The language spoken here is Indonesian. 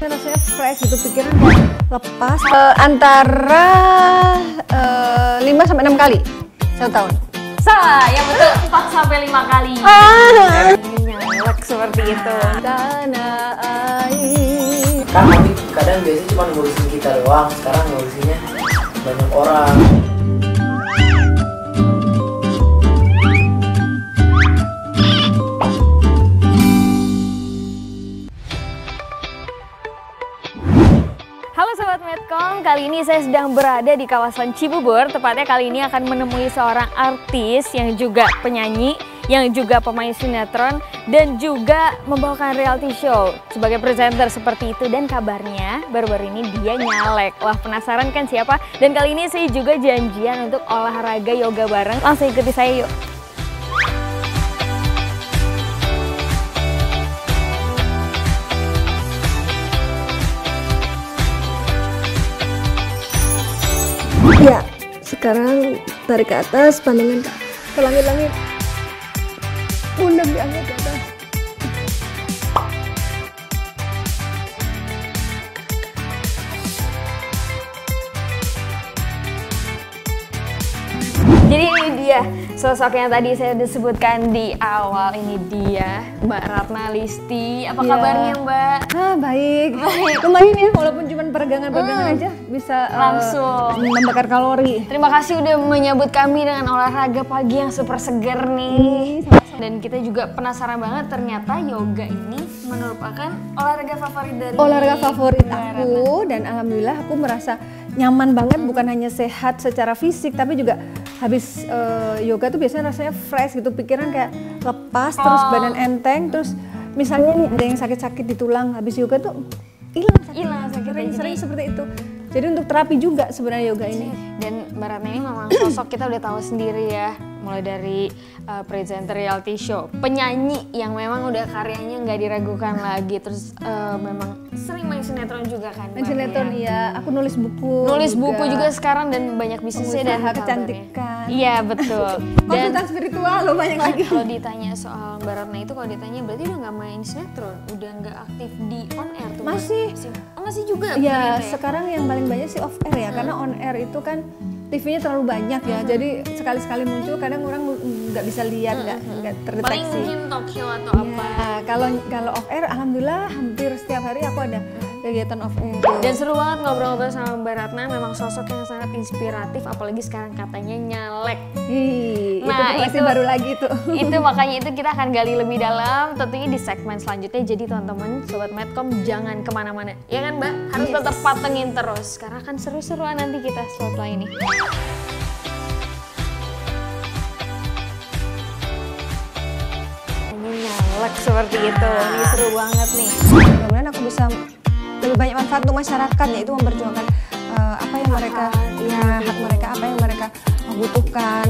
rasanya fresh gitu pikiran lepas Eh, antara eh, 5 sampai 6 kali satu tahun. Salah, yang betul 4 sampai 5 kali. Ah. Nyalek seperti itu. Tanah air. kan kadang biasanya cuma ngurusin kita doang sekarang ngurusinnya banyak orang Halo Sobat Medcom, kali ini saya sedang berada di kawasan Cibubur. Tepatnya kali ini akan menemui seorang artis yang juga penyanyi, yang juga pemain sinetron, dan juga membawakan reality show sebagai presenter seperti itu. Dan kabarnya baru-baru ini dia nyalek. Wah penasaran kan siapa? Dan kali ini saya juga janjian untuk olahraga yoga bareng. Langsung ikuti saya yuk. Ya, sekarang tarik ke atas, pandangan ke, langit-langit. Pundak diangkat ke atas. Jadi ini dia sosok yang tadi saya disebutkan di awal. Ini dia Mbak Ratna Listi. Apa Iya. kabarnya Mbak? Ah, baik. Lumayan ya, walaupun cuma peregangan-peregangan aja bisa eh, Langsung. membakar kalori. Terima kasih udah menyambut kami dengan olahraga pagi yang super seger nih. Dan kita juga penasaran banget ternyata yoga ini merupakan olahraga favorit dari olahraga favorit aku. Dan alhamdulillah aku merasa nyaman banget bukan hanya sehat secara fisik tapi juga habis eh, yoga tuh biasanya rasanya fresh gitu. Pikiran kayak lepas terus badan enteng terus misalnya nih ada yang sakit-sakit di tulang habis yoga tuh hilang sakitnya. Sakitnya, sering, seperti itu jadi untuk terapi juga sebenarnya yoga ini Dan Mbak Ratna ini memang sosok kita udah tahu sendiri ya mulai dari uh, presenter reality show, penyanyi yang memang udah karyanya nggak diragukan lagi, terus uh, memang juga kan. sinetron ya? iya aku nulis buku Nulis buku juga sekarang dan banyak bisnisnya dan kecantikan. Iya betul. dan konsultan spiritual loh banyak lagi kalau ditanya soal Mbak Ratna itu kalau ditanya berarti udah nggak main sinetron, udah nggak aktif di on air tuh. Mbak? Masih. Oh, masih juga. Ya, ternyata sekarang yang paling banyak sih off air ya, karena on air itu kan TV-nya terlalu banyak ya. Jadi sekali-sekali muncul kadang orang nggak bisa lihat, nggak nggak Paling terdeteksi. mungkin talk show atau apa. Kalau kalau off air alhamdulillah hampir setiap hari aku ada kegiatan off air. Dan seru banget ngobrol-ngobrol sama Mbak Ratna, memang sosok yang sangat inspiratif, apalagi sekarang katanya nyalek. Ih, Nah, itu pasti itu- baru lagi tuh. itu makanya itu kita akan gali lebih dalam tentunya di segmen selanjutnya. Jadi teman-teman, Sobat Medcom jangan ke mana-mana. Ya kan Mbak? Harus tetap patengin terus, karena akan seru-seruan nanti kita setelah ini. Seperti itu, ini seru banget nih. Mudah-mudahan aku bisa lebih banyak manfaat untuk masyarakat yaitu memperjuangkan eh, apa yang mereka ya hak mereka apa yang mereka butuhkan